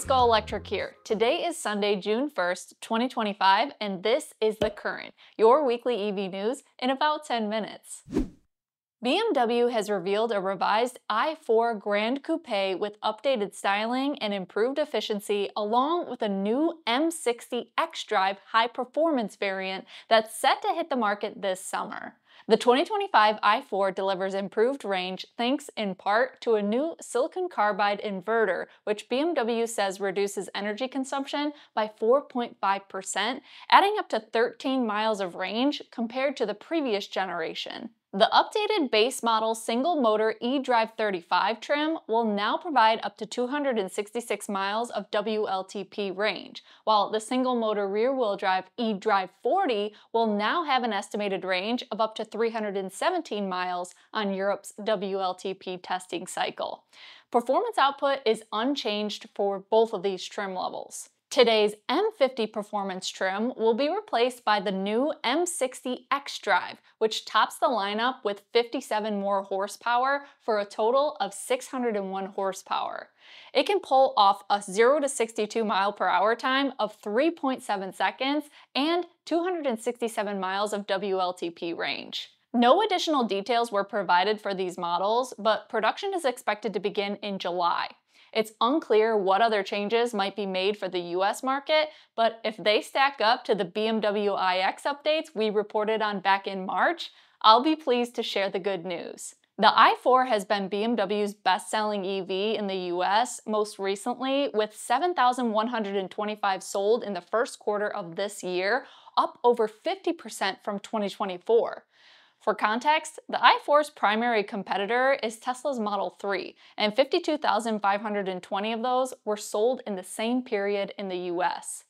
Miss GoElectric here. Today is Sunday, June 1st, 2025, and this is The Current, your weekly EV news in about 10 minutes. BMW has revealed a revised i4 Grand Coupe with updated styling and improved efficiency, along with a new M60 xDrive high performance variant that's set to hit the market this summer. The 2025 i4 delivers improved range thanks in part to a new silicon carbide inverter, which BMW says reduces energy consumption by 4.5%, adding up to 13 miles of range compared to the previous generation. The updated base model single motor eDrive 35 trim will now provide up to 266 miles of WLTP range, while the single motor rear wheel drive eDrive 40 will now have an estimated range of up to 317 miles on Europe's WLTP testing cycle. Performance output is unchanged for both of these trim levels. Today's M50 performance trim will be replaced by the new M60 xDrive, which tops the lineup with 57 more horsepower for a total of 601 horsepower. It can pull off a 0 to 62 mile per hour time of 3.7 seconds and 267 miles of WLTP range. No additional details were provided for these models, but production is expected to begin in July. It's unclear what other changes might be made for the US market, but if they stack up to the BMW iX updates we reported on back in March, I'll be pleased to share the good news. The i4 has been BMW's best-selling EV in the US, most recently with 7,125 sold in the first quarter of this year, up over 50% from 2024. For context, the i4's primary competitor is Tesla's Model 3, and 52,520 of those were sold in the same period in the US.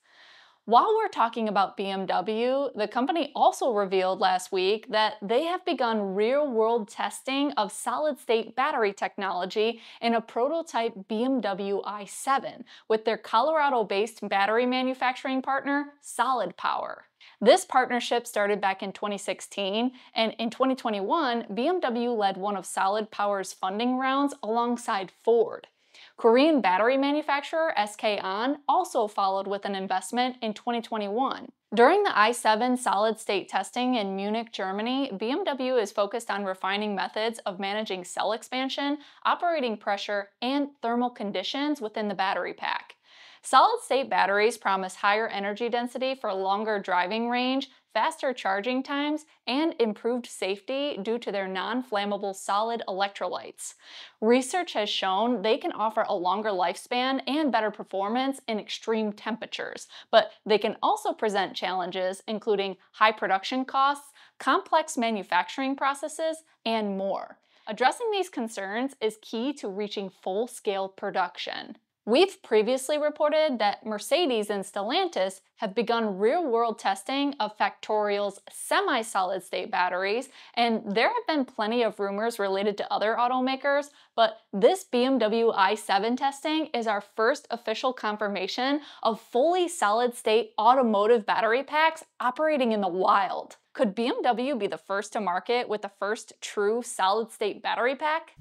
While we're talking about BMW, the company also revealed last week that they have begun real world testing of solid state battery technology in a prototype BMW i7 with their Colorado based battery manufacturing partner, Solid Power. This partnership started back in 2016, and in 2021, BMW led one of Solid Power's funding rounds alongside Ford. Korean battery manufacturer SK On also followed with an investment in 2021. During the i7 solid state testing in Munich, Germany, BMW is focused on refining methods of managing cell expansion, operating pressure, and thermal conditions within the battery pack. Solid state batteries promise higher energy density for longer driving range, faster charging times, and improved safety due to their non-flammable solid electrolytes. Research has shown they can offer a longer lifespan and better performance in extreme temperatures, but they can also present challenges including high production costs, complex manufacturing processes, and more. Addressing these concerns is key to reaching full-scale production. We've previously reported that Mercedes and Stellantis have begun real-world testing of Factorial's semi-solid state batteries, and there have been plenty of rumors related to other automakers, but this BMW i7 testing is our first official confirmation of fully solid-state automotive battery packs operating in the wild. Could BMW be the first to market with the first true solid-state battery pack?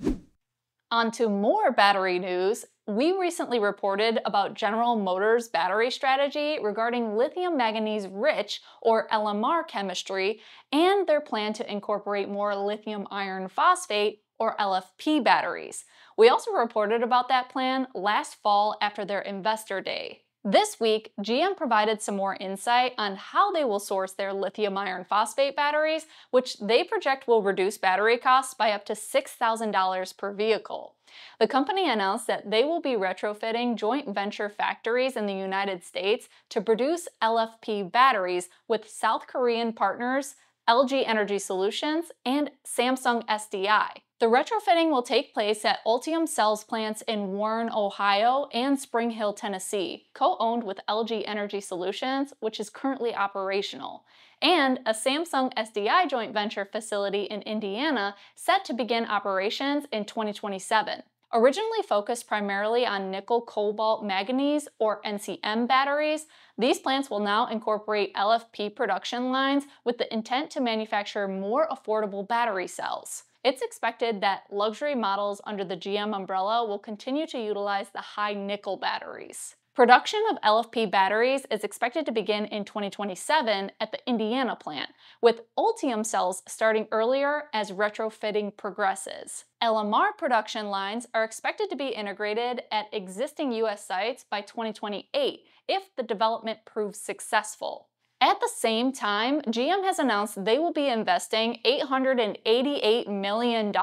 On to more battery news. We recently reported about General Motors' battery strategy regarding lithium manganese rich, or LMR chemistry, and their plan to incorporate more lithium iron phosphate, or LFP batteries. We also reported about that plan last fall after their investor day. This week, GM provided some more insight on how they will source their lithium iron phosphate batteries, which they project will reduce battery costs by up to $6,000 per vehicle. The company announced that they will be retrofitting joint venture factories in the United States to produce LFP batteries with South Korean partners LG Energy Solutions, and Samsung SDI. The retrofitting will take place at Ultium Cells plants in Warren, Ohio and Spring Hill, Tennessee, co-owned with LG Energy Solutions, which is currently operational, and a Samsung SDI joint venture facility in Indiana set to begin operations in 2027. Originally focused primarily on nickel cobalt manganese or NCM batteries, these plants will now incorporate LFP production lines with the intent to manufacture more affordable battery cells. It's expected that luxury models under the GM umbrella will continue to utilize the high nickel batteries. Production of LFP batteries is expected to begin in 2027 at the Indiana plant, with Ultium cells starting earlier as retrofitting progresses. LMR production lines are expected to be integrated at existing US sites by 2028 if the development proves successful. At the same time, GM has announced they will be investing $888 million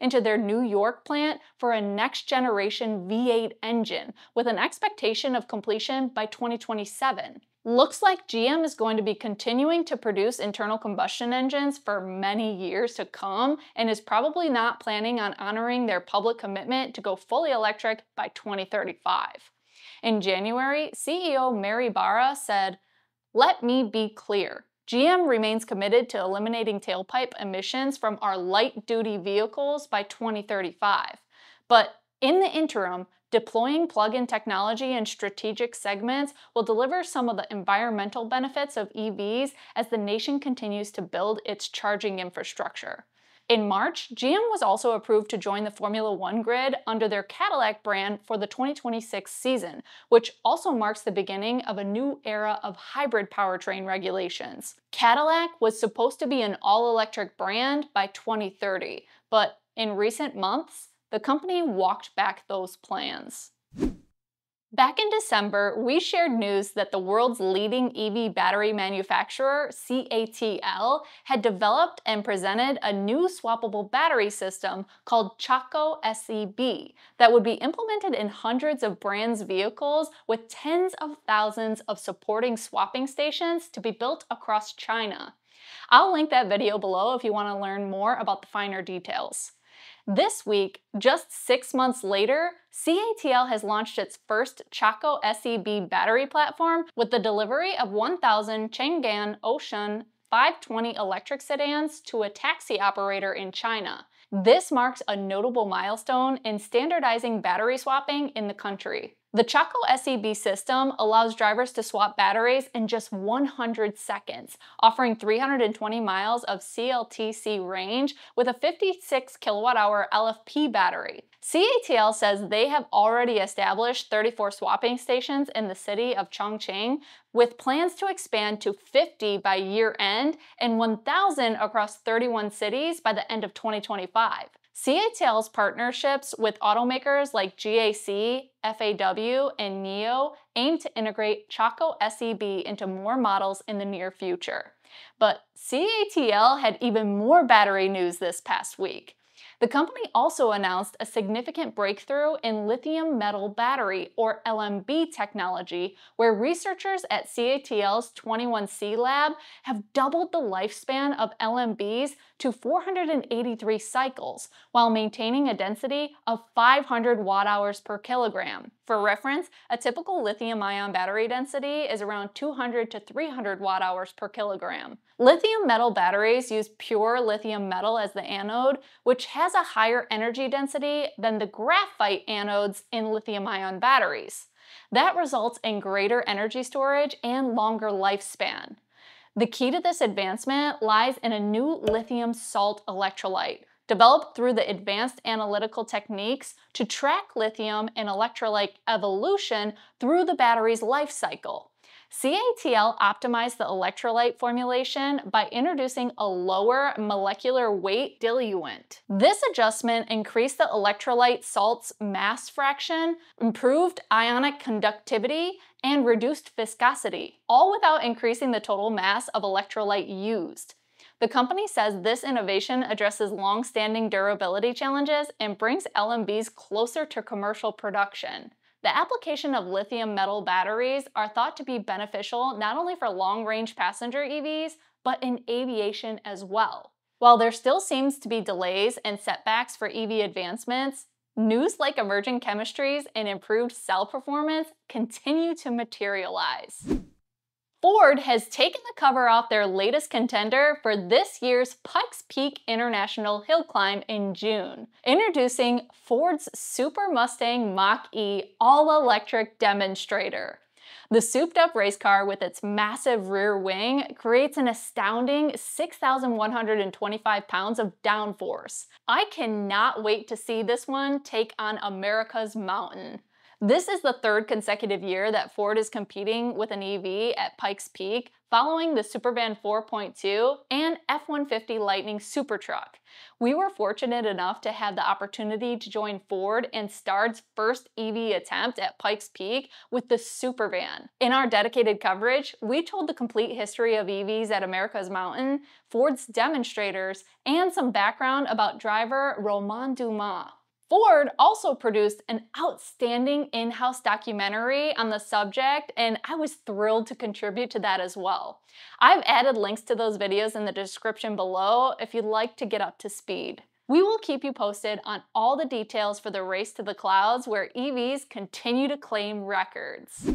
into their New York plant for a next generation V8 engine, with an expectation of completion by 2027. Looks like GM is going to be continuing to produce internal combustion engines for many years to come and is probably not planning on honoring their public commitment to go fully electric by 2035. In January, CEO Mary Barra said, let me be clear. GM remains committed to eliminating tailpipe emissions from our light duty vehicles by 2035. But in the interim, deploying plug in technology in strategic segments will deliver some of the environmental benefits of EVs as the nation continues to build its charging infrastructure. In March, GM was also approved to join the Formula One grid under their Cadillac brand for the 2026 season, which also marks the beginning of a new era of hybrid powertrain regulations. Cadillac was supposed to be an all electric brand by 2030, but in recent months, the company walked back those plans. Back in December, we shared news that the world's leading EV battery manufacturer, CATL, had developed and presented a new swappable battery system called Choco SEB that would be implemented in hundreds of brands' vehicles with tens of thousands of supporting swapping stations to be built across China. I'll link that video below if you want to learn more about the finer details. This week, just six months later, CATL has launched its first Choco SEB battery platform with the delivery of 1,000 Chang'an Ocean 520 electric sedans to a taxi operator in China. This marks a notable milestone in standardizing battery swapping in the country. The Choco SEB system allows drivers to swap batteries in just 100 seconds, offering 320 miles of CLTC range with a 56 kilowatt hour LFP battery. CATL says they have already established 34 swapping stations in the city of Chongqing, with plans to expand to 50 by year end and 1,000 across 31 cities by the end of 2025. CATL's partnerships with automakers like GAC, FAW, and NIO aim to integrate Choco SEB into more models in the near future. But CATL had even more battery news this past week. The company also announced a significant breakthrough in lithium metal battery, or LMB technology, where researchers at CATL's 21C lab have doubled the lifespan of LMBs to 483 cycles, while maintaining a density of 500 watt hours per kilogram. For reference, a typical lithium ion battery density is around 200 to 300 watt hours per kilogram. Lithium metal batteries use pure lithium metal as the anode, which has a higher energy density than the graphite anodes in lithium ion batteries. That results in greater energy storage and longer lifespan. The key to this advancement lies in a new lithium salt electrolyte, developed through the advanced analytical techniques to track lithium and electrolyte evolution through the battery's life cycle. CATL optimized the electrolyte formulation by introducing a lower molecular weight diluent. This adjustment increased the electrolyte salt's mass fraction, improved ionic conductivity, and reduced viscosity, all without increasing the total mass of electrolyte used. The company says this innovation addresses long-standing durability challenges and brings LMBs closer to commercial production. The application of lithium metal batteries are thought to be beneficial not only for long-range passenger EVs, but in aviation as well. While there still seems to be delays and setbacks for EV advancements, news like emerging chemistries and improved cell performance continue to materialize. Ford has taken the cover off their latest contender for this year's Pikes Peak International Hill Climb in June, introducing Ford's Super Mustang Mach-E all-electric demonstrator. The souped up race car with its massive rear wing creates an astounding 6,125 pounds of downforce. I cannot wait to see this one take on America's mountain. This is the third consecutive year that Ford is competing with an EV at Pikes Peak, following the Supervan 4.2 and F-150 Lightning Supertruck. We were fortunate enough to have the opportunity to join Ford and Stard's first EV attempt at Pikes Peak with the Supervan. In our dedicated coverage, we told the complete history of EVs at America's Mountain, Ford's demonstrators, and some background about driver Romain Dumas. Ford also produced an outstanding in-house documentary on the subject, and I was thrilled to contribute to that as well. I've added links to those videos in the description below if you'd like to get up to speed. We will keep you posted on all the details for the race to the clouds where EVs continue to claim records.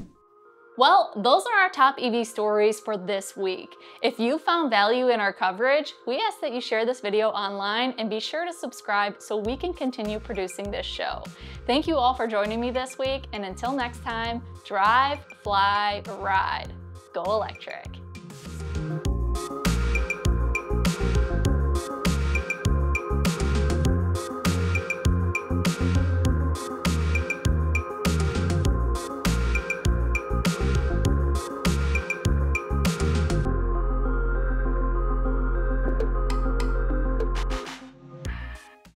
Well, those are our top EV stories for this week. If you found value in our coverage, we ask that you share this video online and be sure to subscribe so we can continue producing this show. Thank you all for joining me this week, and until next time, drive, fly, ride. Go electric.